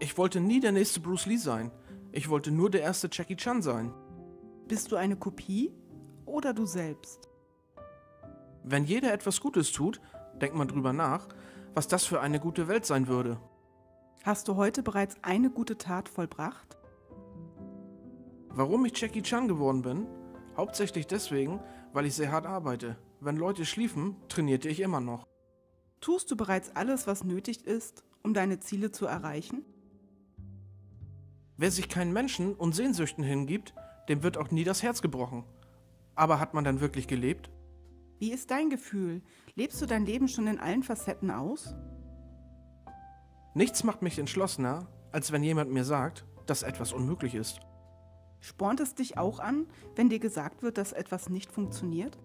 Ich wollte nie der nächste Bruce Lee sein. Ich wollte nur der erste Jackie Chan sein. Bist du eine Kopie oder du selbst? Wenn jeder etwas Gutes tut, denkt man drüber nach, was das für eine gute Welt sein würde. Hast du heute bereits eine gute Tat vollbracht? Warum ich Jackie Chan geworden bin? Hauptsächlich deswegen, weil ich sehr hart arbeite. Wenn Leute schliefen, trainierte ich immer noch. Tust du bereits alles, was nötig ist, um deine Ziele zu erreichen? Wer sich keinen Menschen und Sehnsüchten hingibt, dem wird auch nie das Herz gebrochen. Aber hat man dann wirklich gelebt? Wie ist dein Gefühl? Lebst du dein Leben schon in allen Facetten aus? Nichts macht mich entschlossener, als wenn jemand mir sagt, dass etwas unmöglich ist. Spornt es dich auch an, wenn dir gesagt wird, dass etwas nicht funktioniert?